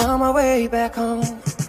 On my way back home.